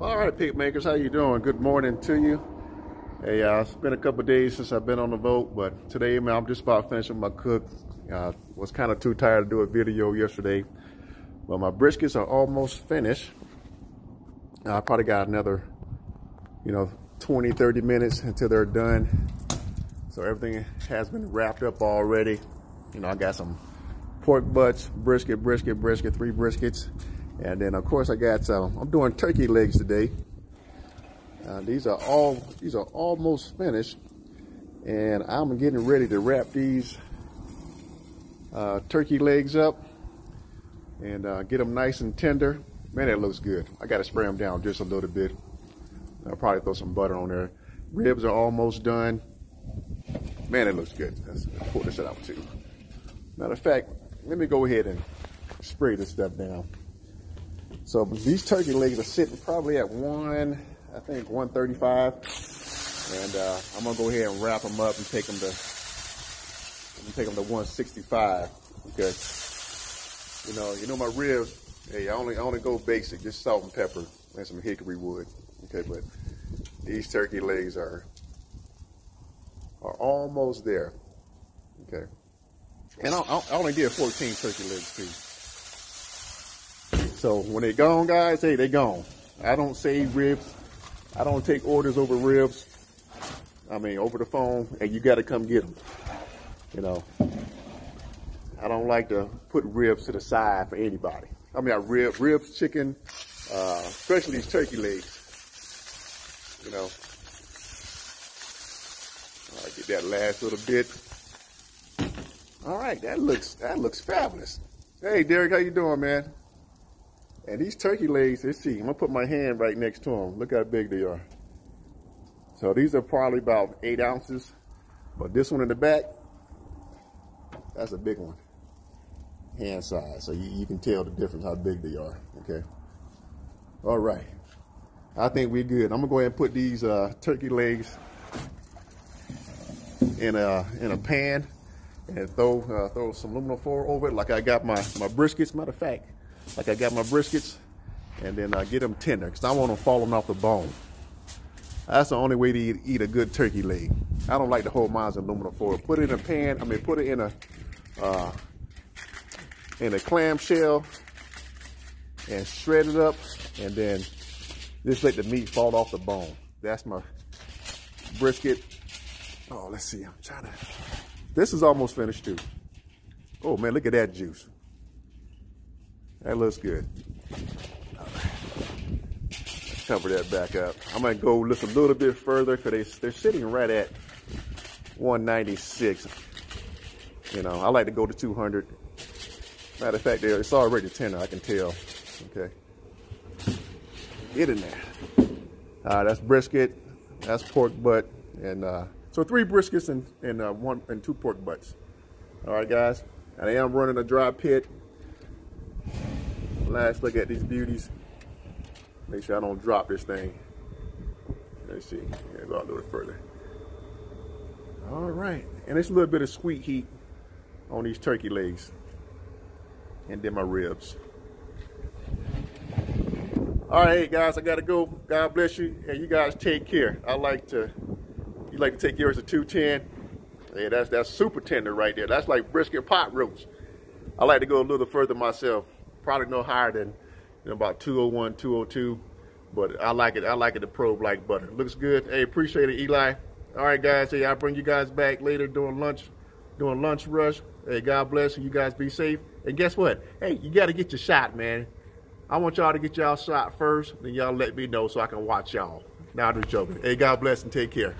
All right, Pitmakers, how you doing? Good morning to you. Hey, uh, it's been a couple days since I've been on the Vault, but today, man, I'm just about finishing my cook. Uh, was kind of too tired to do a video yesterday, but my briskets are almost finished. I probably got another, you know, 20, 30 minutes until they're done. So everything has been wrapped up already. You know, I got some pork butts, brisket, brisket, brisket, three briskets. And then of course I got some, I'm doing turkey legs today. Uh, these are all, these are almost finished. And I'm getting ready to wrap these uh, turkey legs up and uh, get them nice and tender. Man, that looks good. I got to spray them down just a little bit. I'll probably throw some butter on there. Ribs are almost done. Man, it looks good. Let's pull this out too. Matter of fact, let me go ahead and spray this stuff down. So these turkey legs are sitting probably at one, I think 135. And uh, I'm gonna go ahead and wrap them up and take them to, take them to 165. Okay. You know, you know my ribs. Hey, I only I only go basic, just salt and pepper and some hickory wood. Okay, but these turkey legs are are almost there. Okay. And I, I only did 14 turkey legs too. So when they gone, guys, hey, they gone. I don't save ribs. I don't take orders over ribs. I mean, over the phone, and you got to come get them. You know, I don't like to put ribs to the side for anybody. I mean, I rib, ribs, chicken, uh, especially these turkey legs. You know, all right, get that last little bit. All right, that looks that looks fabulous. Hey, Derek, how you doing, man? And these turkey legs, let's see, I'm gonna put my hand right next to them. Look how big they are. So these are probably about eight ounces, but this one in the back, that's a big one, hand size. So you, you can tell the difference how big they are, okay? All right, I think we're good. I'm gonna go ahead and put these uh, turkey legs in a, in a pan and throw uh, throw some aluminum foil over it like I got my, my briskets. Matter of fact, like I got my briskets, and then I get them tender because I want them falling off the bone. That's the only way to eat, eat, a good turkey leg. I don't like to hold mine in aluminum foil. Put it in a pan. I mean, put it in a uh, in a clamshell and shred it up, and then just let the meat fall off the bone. That's my brisket. Oh, let's see. I'm trying to. This is almost finished too. Oh man, look at that juice. That looks good. Cover that back up. I'm gonna go a little bit further because they, they're sitting right at 196. You know, I like to go to 200. Matter of fact, there it's already tender, I can tell. Okay. Get in there. Uh, that's brisket, that's pork butt, and uh, so three briskets and, and uh, one and two pork butts. All right, guys. And I am running a dry pit last look at these beauties. Make sure I don't drop this thing. Let's see. Yeah, go a little further. All right. And it's a little bit of sweet heat on these turkey legs. And then my ribs. All right, guys, I gotta go. God bless you, and you guys take care. I like to, you like to take yours to 210. Yeah, that's that's super tender right there. That's like brisket pot roast. I like to go a little further myself probably no higher than you know, about 201, 202. But I like it. I like it to probe like butter. Looks good. Hey, appreciate it, Eli. All right, guys. Hey, I'll bring you guys back later during lunch, during lunch rush. Hey, God bless you. You guys be safe. And guess what? Hey, you got to get your shot, man. I want y'all to get y'all shot first. Then y'all let me know so I can watch y'all. Now I'm just joking. Hey, God bless and take care.